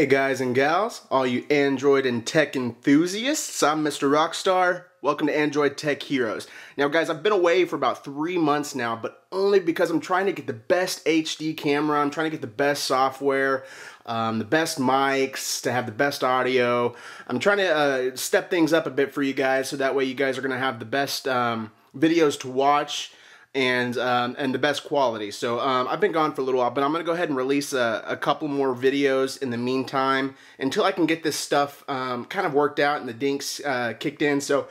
Hey guys and gals, all you Android and tech enthusiasts, I'm Mr. Rockstar. Welcome to Android Tech Heroes. Now guys, I've been away for about three months now, but only because I'm trying to get the best HD camera, I'm trying to get the best software, um, the best mics, to have the best audio. I'm trying to uh, step things up a bit for you guys so that way you guys are going to have the best um, videos to watch and um, and the best quality. So um, I've been gone for a little while, but I'm gonna go ahead and release a, a couple more videos in the meantime until I can get this stuff um, kind of worked out and the dinks uh, kicked in. So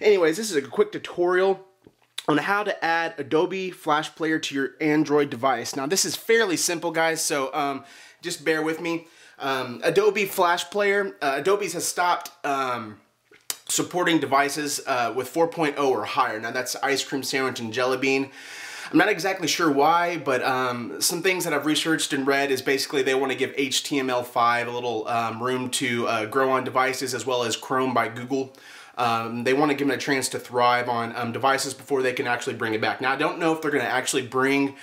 anyways, this is a quick tutorial on how to add Adobe Flash Player to your Android device. Now this is fairly simple guys, so um, just bear with me. Um, Adobe Flash Player, uh, Adobe's has stopped um, supporting devices uh, with 4.0 or higher. Now that's ice cream sandwich and jelly bean. I'm not exactly sure why, but um, some things that I've researched and read is basically they want to give HTML5 a little um, room to uh, grow on devices as well as Chrome by Google. Um, they want to give them a chance to thrive on um, devices before they can actually bring it back. Now I don't know if they're going to actually bring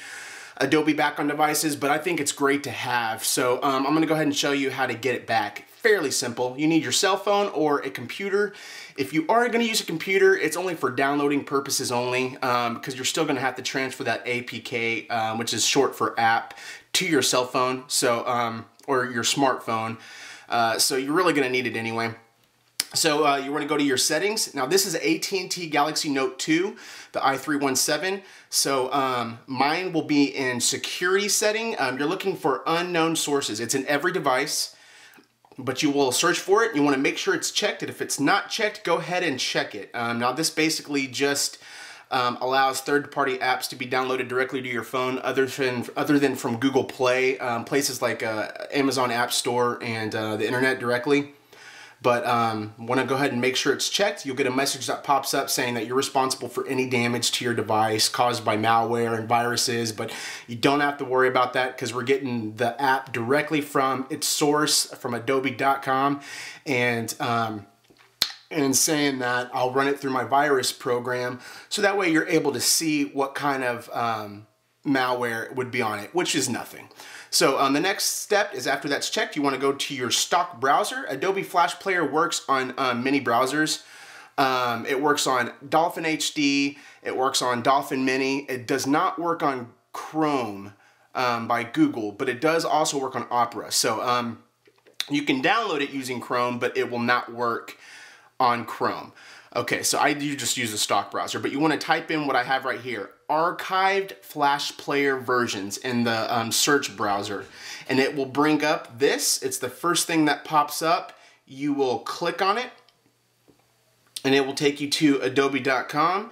Adobe back on devices, but I think it's great to have. So um, I'm going to go ahead and show you how to get it back fairly simple. You need your cell phone or a computer. If you are going to use a computer, it's only for downloading purposes only um, because you're still going to have to transfer that APK, um, which is short for app, to your cell phone so um, or your smartphone. Uh, so you're really going to need it anyway. So uh, you want to go to your settings. Now this is AT&T Galaxy Note 2, the i317. So um, mine will be in security setting. Um, you're looking for unknown sources. It's in every device but you will search for it. You want to make sure it's checked. And if it's not checked, go ahead and check it. Um, now this basically just um, allows third-party apps to be downloaded directly to your phone other than, other than from Google Play, um, places like uh, Amazon App Store and uh, the internet directly but um, want to go ahead and make sure it's checked. You'll get a message that pops up saying that you're responsible for any damage to your device caused by malware and viruses, but you don't have to worry about that because we're getting the app directly from its source from adobe.com and um, and saying that I'll run it through my virus program so that way you're able to see what kind of um, malware would be on it, which is nothing. So um, the next step is after that's checked, you want to go to your stock browser. Adobe Flash Player works on um, many browsers. Um, it works on Dolphin HD, it works on Dolphin Mini. It does not work on Chrome um, by Google, but it does also work on Opera. So um, you can download it using Chrome, but it will not work on Chrome. Okay, so I do just use the stock browser, but you want to type in what I have right here, archived Flash Player versions in the um, search browser, and it will bring up this. It's the first thing that pops up. You will click on it, and it will take you to adobe.com.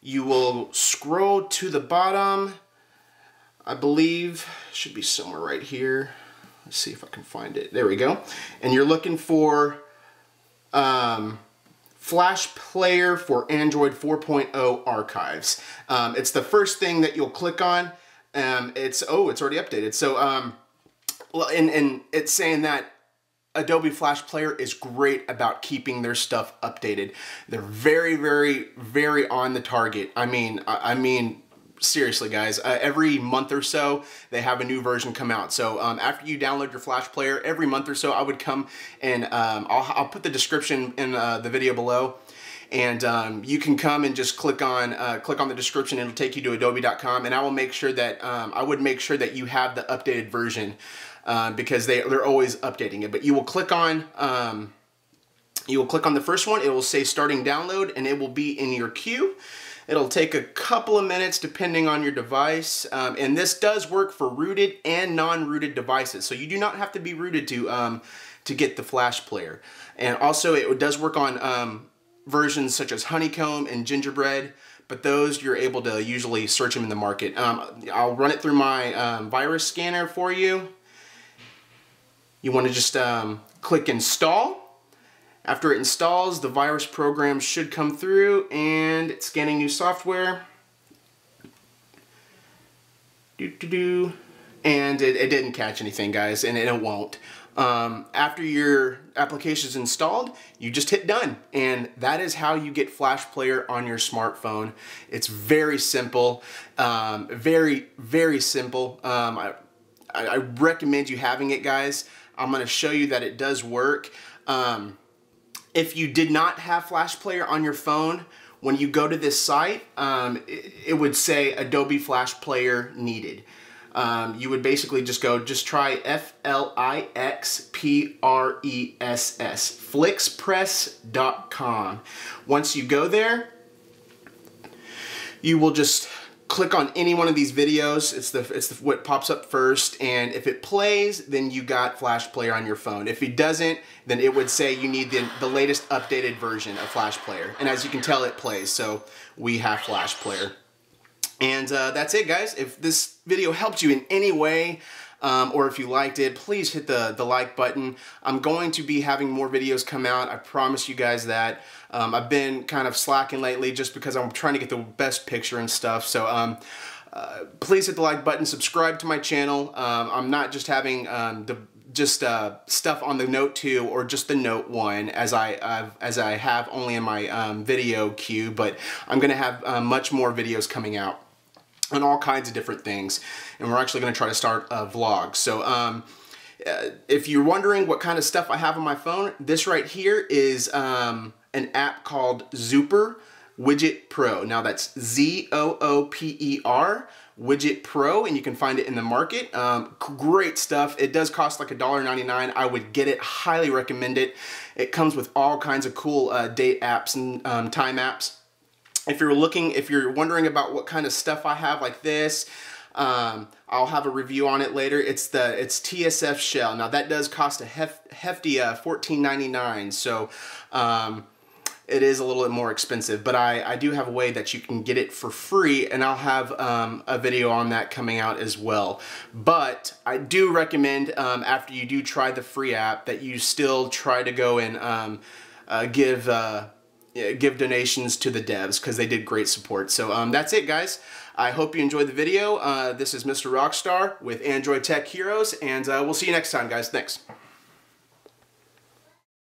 You will scroll to the bottom. I believe should be somewhere right here. Let's see if I can find it. There we go. And you're looking for um, Flash Player for Android 4.0 archives. Um, it's the first thing that you'll click on. Um, it's, oh, it's already updated. So, um, well, and, and it's saying that Adobe Flash Player is great about keeping their stuff updated. They're very, very, very on the target. I mean, I, I mean, seriously guys. Uh, every month or so they have a new version come out. So um, after you download your flash player every month or so I would come and um, I'll, I'll, put the description in uh, the video below. And um, you can come and just click on uh, click on the description. It'll take you to adobe.com and I will make sure that um, I would make sure that you have the updated version uh, because they, they're always updating it. But you will click on um, you will click on the first one. It will say starting download and it will be in your queue It'll take a couple of minutes depending on your device. Um, and this does work for rooted and non-rooted devices. So you do not have to be rooted to, um, to get the Flash player. And also it does work on um, versions such as Honeycomb and Gingerbread but those you're able to usually search them in the market. Um, I'll run it through my um, virus scanner for you. You want to just um, click install after it installs, the virus program should come through and it's scanning new software. Doo -doo -doo. And it, it, didn't catch anything, guys, and it, won't. Um, after your application is installed, you just hit done. And that is how you get Flash Player on your smartphone. It's very simple, um, very, very simple. Um, I, I recommend you having it, guys. I'm going to show you that it does work. Um, if you did not have Flash Player on your phone, when you go to this site, um, it, it, would say Adobe Flash Player needed. Um, you would basically just go, just try F-L-I-X-P-R-E-S-S, flixpress.com. Once you go there, you will just click on any one of these videos. It's the it's the, what pops up first, and if it plays, then you got Flash Player on your phone. If it doesn't, then it would say you need the, the latest updated version of Flash Player. And as you can tell, it plays, so we have Flash Player. And uh, that's it, guys. If this video helped you in any way, um, or if you liked it, please hit the, the like button. I'm going to be having more videos come out. I promise you guys that. Um, I've been kind of slacking lately just because I'm trying to get the best picture and stuff. So um, uh, please hit the like button, subscribe to my channel. Um, I'm not just having um, the just uh, stuff on the Note 2 or just the Note 1 as I uh, as I have only in my um, video queue, but I'm going to have uh, much more videos coming out on all kinds of different things. And we're actually going to try to start a vlog. So um, uh, if you're wondering what kind of stuff I have on my phone, this right here is um, an app called Zooper Widget Pro. Now that's Z-O-O-P-E-R Widget Pro, and you can find it in the market. Um, great stuff. It does cost like $1.99. I would get it, highly recommend it. It comes with all kinds of cool uh, date apps and um, time apps. If you're looking, if you're wondering about what kind of stuff I have like this, um, I'll have a review on it later. It's the it's TSF shell. Now that does cost a hef, hefty uh, $14.99. So um, it is a little bit more expensive, but I, I do have a way that you can get it for free, and I'll have um, a video on that coming out as well. But I do recommend, um, after you do try the free app, that you still try to go and um, uh, give uh, give donations to the devs, because they did great support. So um, that's it, guys. I hope you enjoyed the video. Uh, this is Mr. Rockstar with Android Tech Heroes, and uh, we'll see you next time, guys. Thanks.